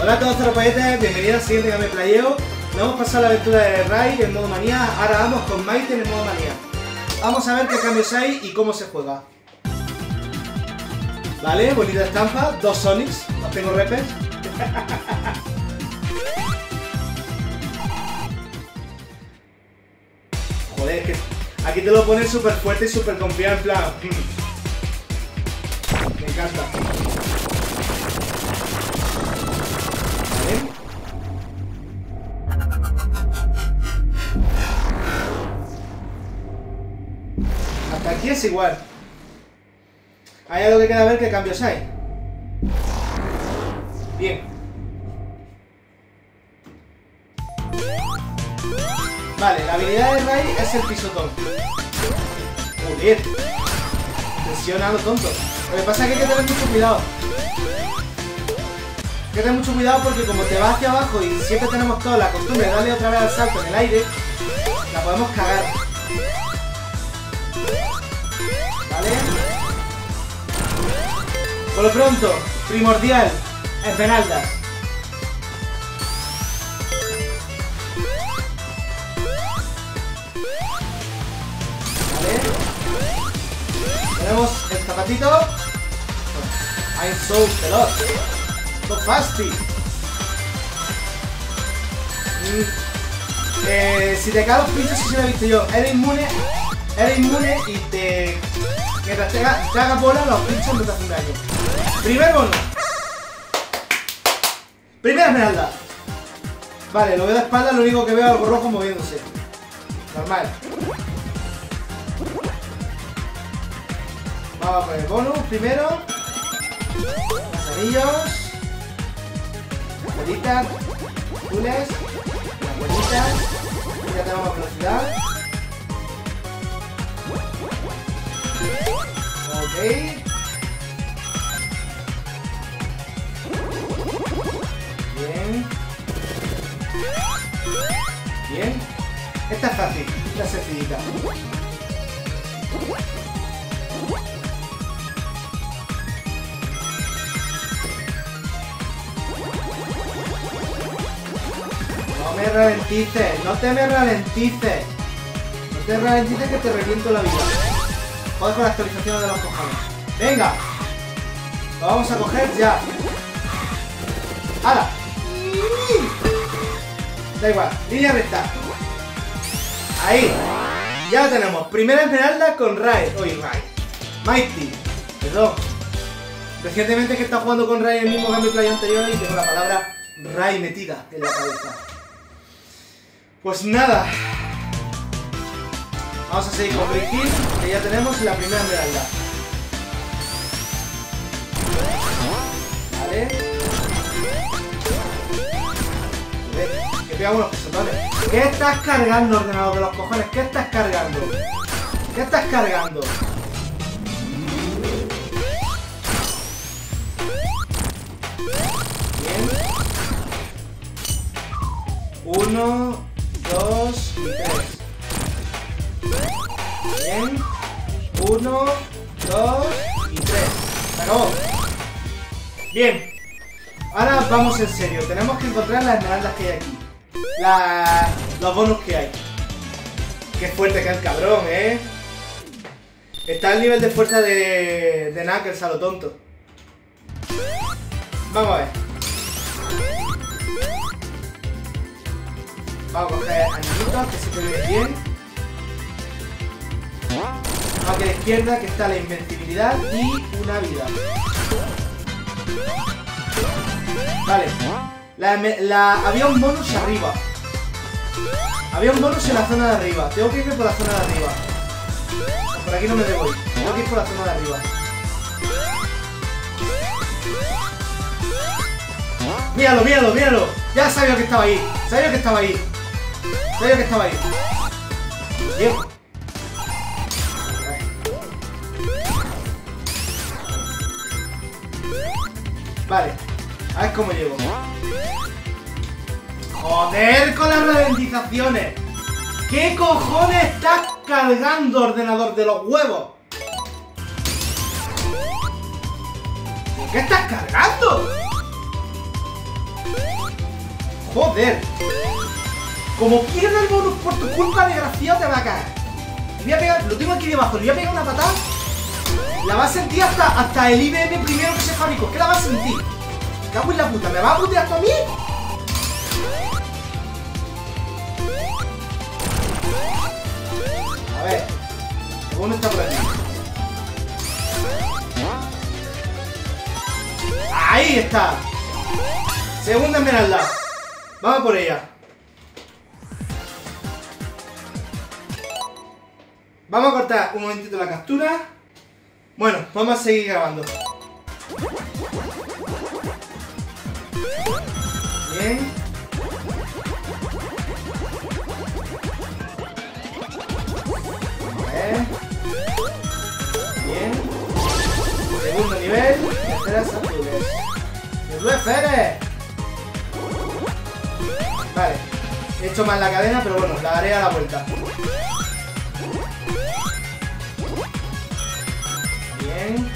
Hola a todos terrapoyetes, bienvenidos al siguiente gameplayeo. Nos hemos pasado la aventura de Rai en modo manía, ahora vamos con Maite en el modo manía. Vamos a ver qué cambios hay y cómo se juega. Vale, bonita estampa, dos Sonics, los tengo repes. Joder, que aquí te lo pones súper fuerte y súper confiado en plan. Me encanta. Es igual. Hay algo que queda ver qué cambios hay. Bien. Vale, la habilidad de Ray es el pisotón. Joder. Presiona lo tonto. Lo que pasa es que hay que tener mucho cuidado. Hay que tener mucho cuidado porque como te vas hacia abajo y siempre tenemos toda la costumbre de darle otra vez al salto en el aire, la podemos cagar. Por lo pronto, primordial, esmeraldas. ¿Vale? Tenemos el zapatito. I'm so veloz. So fasty. Mm. Eh, si te caen los pinchos, si se lo he visto yo. Eres inmune. Eres inmune y te. Mientras te bola, los pinchos no te hacen daño. Primer bono. Primera esmeralda. Vale, lo veo de espalda, lo único que veo es algo rojo moviéndose. Normal. Vamos con el bonus primero. Los anillos. Bolitas. Azules. Las bolitas. Ya tenemos velocidad. Bien. Bien. Esta es fácil, esta es sencillita. No me ralentices, no te me ralentices. No te ralentices que te reviento la vida. La actualización de los cojones. Venga. Lo vamos a coger ya. ¡Hala! Da igual, línea recta. Ahí. Ya tenemos. Primera esmeralda con Rai. Oye, Rai. Mighty. Perdón. Recientemente que está jugando con Rai el mismo gameplay anterior y tengo la palabra Rai metida en la cabeza. Pues nada. Vamos a seguir con Brick que ya tenemos la primera esmeralda. Vale. Que pegamos los pisotones. ¿Qué estás cargando, ordenador de los cojones? ¿Qué estás cargando? ¿Qué estás cargando? Bien. Uno, dos y tres. Bien. Uno, dos y tres. Se. Bien. Ahora vamos en serio. Tenemos que encontrar las esmeraldas que hay aquí. La... Los bonus que hay. Qué fuerte que es el cabrón, ¿eh? Está al nivel de fuerza de, de Knuckles a lo tonto. Vamos a ver. Vamos a coger anillitos, que se ve bien. Vamos aquí a la izquierda, que está la invencibilidad y una vida. Vale. La, había un bonus arriba. Había un bonus en la zona de arriba. Tengo que irme por la zona de arriba. Por aquí no me debo ir. Tengo que ir por la zona de arriba. Míralo, míralo, míralo. Ya sabía que estaba ahí. Sabía que estaba ahí. Sabía que estaba ahí. Bien. Vale. A ver cómo llego. Joder con las ralentizaciones. ¿Qué cojones estás cargando, ordenador de los huevos? ¿Qué estás cargando? Joder. Como pierda el bonus por tu culpa, desgraciado, te va a caer. Voy a pegar, lo tengo aquí debajo, le voy a pegar una patada. La va a sentir hasta, hasta el IBM primero que se fabricó. ¿Qué la va a sentir? Cago en la puta, ¿me va a putear tú a mí? A ver. El bono está por aquí. Ahí está. Segunda esmeralda. Vamos por ella. Vamos a cortar un momentito la captura. Bueno, vamos a seguir grabando. Bien. Bien. Segundo nivel. Esferas azules. ¡Me Fere! Vale. He hecho mal la cadena, pero bueno, la haré a la vuelta. Bien.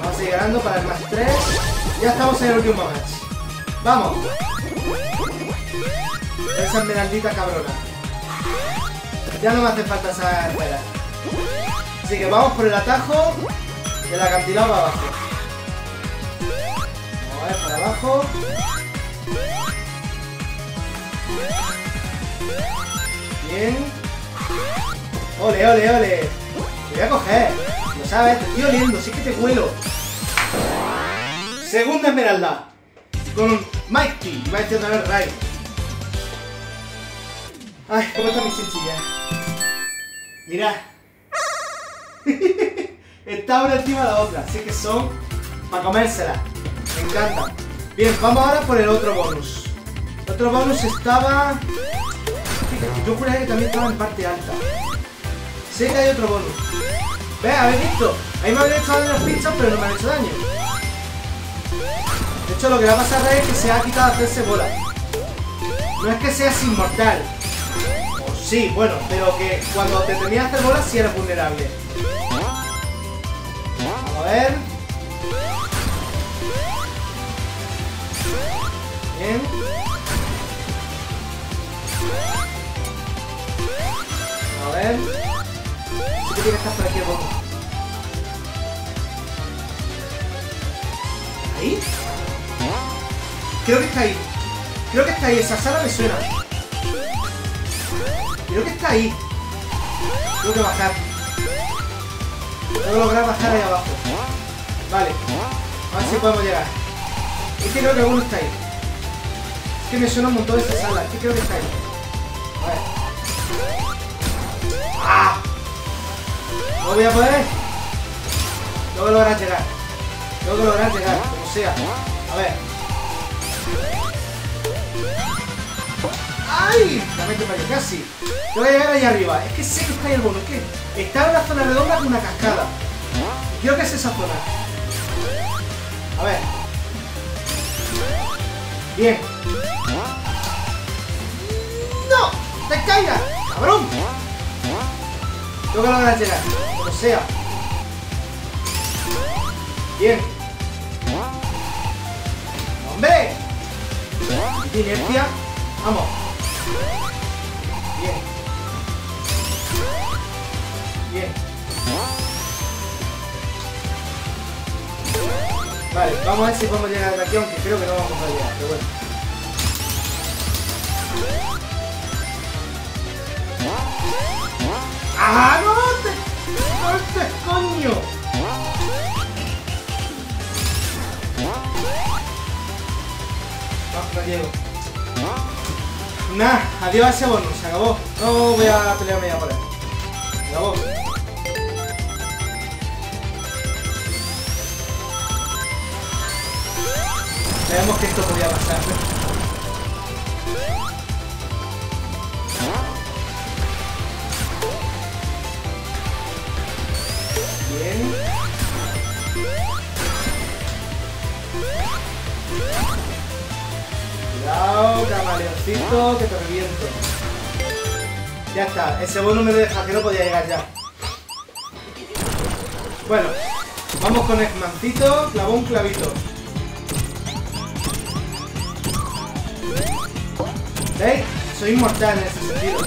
Vamos ganando para el más 3. Ya estamos en el último match. ¡Vamos! Esa esmeraldita cabrona. Ya no me hace falta esa esfera. Así que vamos por el atajo del acantilado para abajo. Vamos a ver para abajo. Bien. Ole, ole, ole. Te voy a coger. Lo sabes, te estoy oliendo, sí que te huelo. Segunda esmeralda. Con un Mighty. Iba a decir otra vez Ray. Ay, ¿cómo está mi chinchilla? Mira. Está una encima de la otra, así que son para comérsela. Me encanta. Bien, vamos ahora por el otro bonus. El otro bonus estaba... Yo juraría que también estaba en parte alta. Sé que hay otro bonus. Ve, ¿habéis visto? Ahí me habrían hecho daño los pinchos, pero no me han hecho daño. De hecho, lo que va a pasar es que se ha quitado hacerse bola. No es que seas inmortal. O sí, bueno, pero que cuando te tenías hacer bola sí eres vulnerable. ¿Ahí? Creo que está ahí. Creo que está ahí. Esa sala me suena. Creo que está ahí. Tengo que bajar. Tengo que lograr bajar ahí abajo. Vale. A ver si podemos llegar. Es que creo que alguno está ahí. Es que me suena un montón esa sala. Es que creo que está ahí. A ver. ¡Ah! No voy a poder. Tengo que lograr llegar. Tengo que lograr llegar, como sea. A ver. ¡Ay! La meto para allá, casi. Tengo que llegar ahí arriba. Es que sé que está ahí el bono. Es que está en una zona redonda con una cascada. Creo que es esa zona. A ver. Bien. ¡No! ¡Te caigas! ¡Cabrón! Que lograr llegar. Como sea. Bien. ¡Hombre! Inercia. Vamos. Bien. Bien. Vale, vamos a ver si podemos llegar de aquí, aunque creo que no vamos a llegar, pero bueno. ¡Ah, no! ¡Te coño! No, no llego. Nah, adiós a ese bonus, se acabó. No voy a pelearme ya por él. Se acabó. Sabemos que esto podía pasar. Que te reviento. Ya está, ese bono me deja que no podía llegar ya. Bueno, Vamos con Eggmancito, clavó un clavito. ¿Veis? Soy inmortal en ese sentido.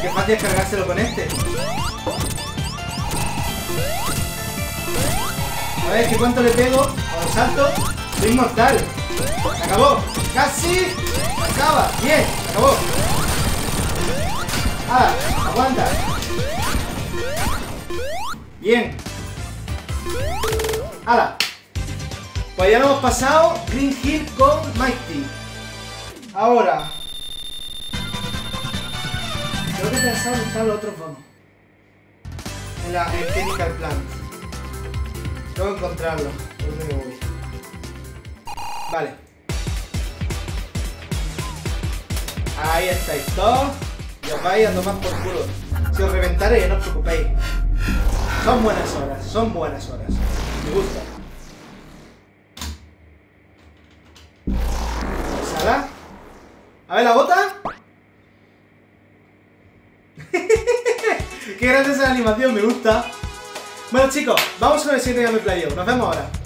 Qué fácil es cargárselo con este. A ver, ¿qué cuánto le pego? Cuando salto, soy inmortal. Acabó. Casi. Acaba. Bien, acabó. Ah, aguanta. Bien. ¡Hala! Pues ya lo hemos pasado Green Hill con Mighty. Ahora. Creo que en están los otros bonos. En la en Plant. Tengo que encontrarlo. ¿Dónde voy? Vale. Ahí estáis todos. Y os vais a tomar por culo. Si os reventaré, no os preocupéis. Son buenas horas, son buenas horas. Me gusta. ¿Sala? A ver la bota. Qué grande esa animación, me gusta. Bueno chicos, vamos a ver si ya me playo. Nos vemos ahora.